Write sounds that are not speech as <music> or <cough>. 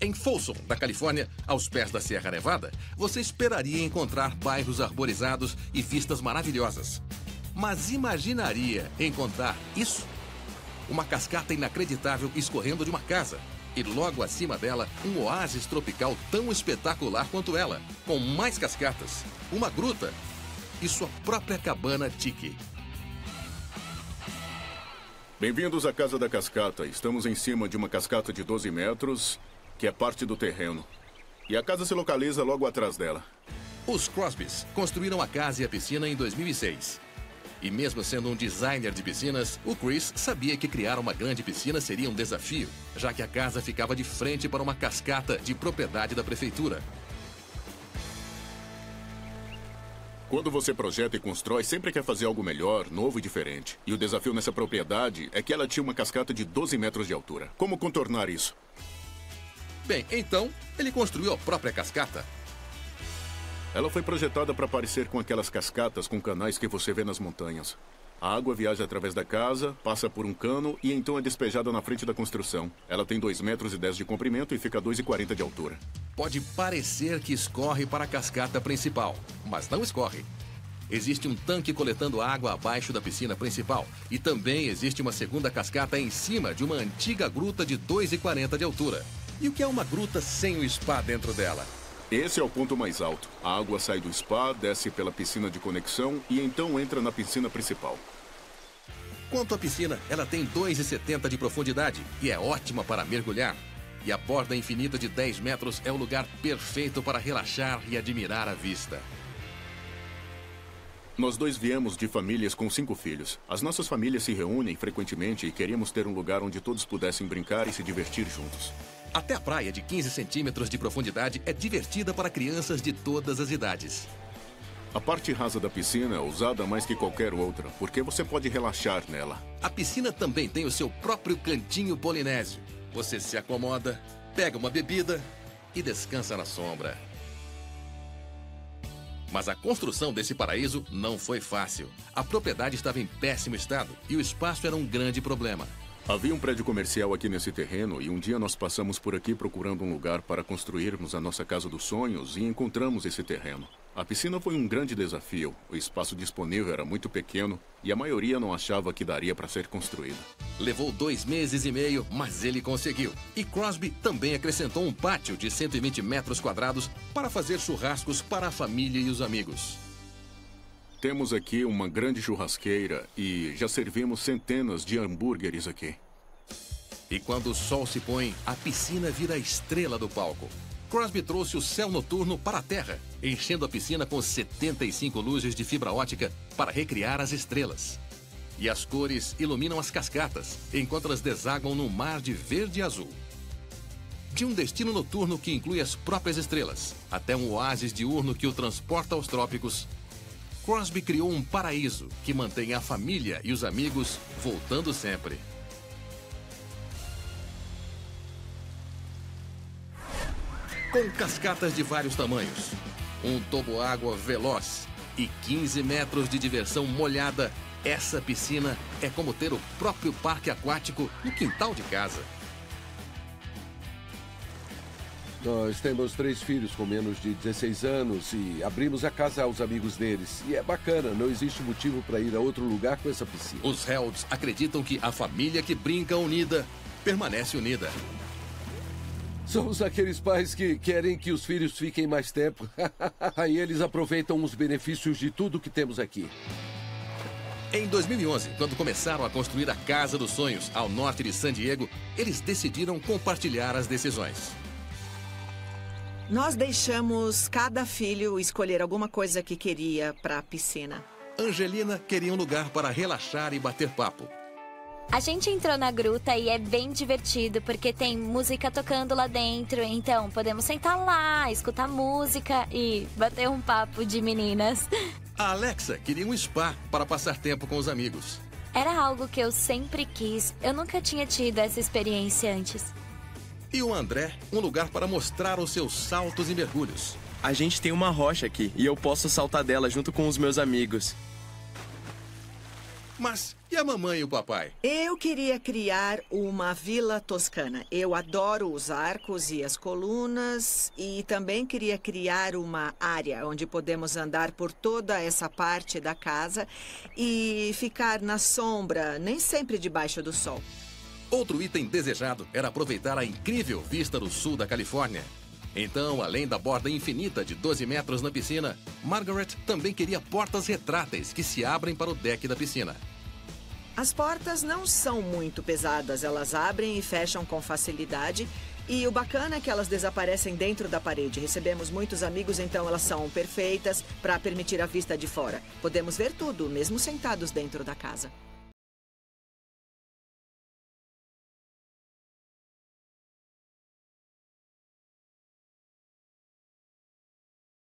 Em Folsom, da Califórnia, aos pés da Sierra Nevada, você esperaria encontrar bairros arborizados e vistas maravilhosas. Mas imaginaria encontrar isso? Uma cascata inacreditável escorrendo de uma casa. E logo acima dela, um oásis tropical tão espetacular quanto ela, com mais cascatas, uma gruta e sua própria cabana Tiki. Bem-vindos à Casa da Cascata. Estamos em cima de uma cascata de 12 metros, que é parte do terreno. E a casa se localiza logo atrás dela. Os Crosbys construíram a casa e a piscina em 2006. E mesmo sendo um designer de piscinas, o Chris sabia que criar uma grande piscina seria um desafio, já que a casa ficava de frente para uma cascata de propriedade da prefeitura. Quando você projeta e constrói, sempre quer fazer algo melhor, novo e diferente. E o desafio nessa propriedade é que ela tinha uma cascata de 12 metros de altura. Como contornar isso? Bem, então, ele construiu a própria cascata. Ela foi projetada para parecer com aquelas cascatas com canais que você vê nas montanhas. A água viaja através da casa, passa por um cano e então é despejada na frente da construção. Ela tem 2 metros e 10 de comprimento e fica 2,40 de altura. Pode parecer que escorre para a cascata principal, mas não escorre. Existe um tanque coletando água abaixo da piscina principal e também existe uma segunda cascata em cima de uma antiga gruta de 2,40 de altura. E o que é uma gruta sem o spa dentro dela? Esse é o ponto mais alto. A água sai do spa, desce pela piscina de conexão e então entra na piscina principal. Quanto à piscina, ela tem 2,70 de profundidade e é ótima para mergulhar. E a borda infinita de 10 metros é o lugar perfeito para relaxar e admirar a vista. Nós dois viemos de famílias com cinco filhos. As nossas famílias se reúnem frequentemente e queríamos ter um lugar onde todos pudessem brincar e se divertir juntos. Até a praia de 15 centímetros de profundidade é divertida para crianças de todas as idades. A parte rasa da piscina é usada mais que qualquer outra, porque você pode relaxar nela. A piscina também tem o seu próprio cantinho polinésio. Você se acomoda, pega uma bebida e descansa na sombra. Mas a construção desse paraíso não foi fácil. A propriedade estava em péssimo estado e o espaço era um grande problema. Havia um prédio comercial aqui nesse terreno e um dia nós passamos por aqui procurando um lugar para construirmos a nossa casa dos sonhos e encontramos esse terreno. A piscina foi um grande desafio. O espaço disponível era muito pequeno e a maioria não achava que daria para ser construída. Levou dois meses e meio, mas ele conseguiu. E Crosby também acrescentou um pátio de 120 metros quadrados para fazer churrascos para a família e os amigos. Temos aqui uma grande churrasqueira e já servimos centenas de hambúrgueres aqui. E quando o sol se põe, a piscina vira a estrela do palco. Crosby trouxe o céu noturno para a Terra, enchendo a piscina com 75 luzes de fibra ótica para recriar as estrelas. E as cores iluminam as cascatas, enquanto elas desaguam no mar de verde e azul. De um destino noturno que inclui as próprias estrelas, até um oásis diurno que o transporta aos trópicos, Crosby criou um paraíso que mantém a família e os amigos voltando sempre. Com cascatas de vários tamanhos, um toboágua veloz e 15 metros de diversão molhada, essa piscina é como ter o próprio parque aquático no quintal de casa. Nós temos três filhos com menos de 16 anos e abrimos a casa aos amigos deles. E é bacana, não existe motivo para ir a outro lugar com essa piscina. Os Helds acreditam que a família que brinca unida permanece unida. Somos aqueles pais que querem que os filhos fiquem mais tempo. <laughs> Aí eles aproveitam os benefícios de tudo que temos aqui. Em 2011, quando começaram a construir a Casa dos Sonhos ao norte de San Diego, eles decidiram compartilhar as decisões. Nós deixamos cada filho escolher alguma coisa que queria para a piscina. Angelina queria um lugar para relaxar e bater papo. A gente entrou na gruta e é bem divertido porque tem música tocando lá dentro, então podemos sentar lá, escutar música e bater um papo de meninas. A Alexa queria um spa para passar tempo com os amigos. Era algo que eu sempre quis. Eu nunca tinha tido essa experiência antes. E o André, um lugar para mostrar os seus saltos e mergulhos. A gente tem uma rocha aqui e eu posso saltar dela junto com os meus amigos. Mas e a mamãe e o papai? Eu queria criar uma vila toscana. Eu adoro os arcos e as colunas e também queria criar uma área onde podemos andar por toda essa parte da casa e ficar na sombra, nem sempre debaixo do sol. Outro item desejado era aproveitar a incrível vista do sul da Califórnia. Então, além da borda infinita de 12 metros na piscina, Margaret também queria portas retráteis que se abrem para o deck da piscina. As portas não são muito pesadas, elas abrem e fecham com facilidade. E o bacana é que elas desaparecem dentro da parede. Recebemos muitos amigos, então elas são perfeitas para permitir a vista de fora. Podemos ver tudo, mesmo sentados dentro da casa.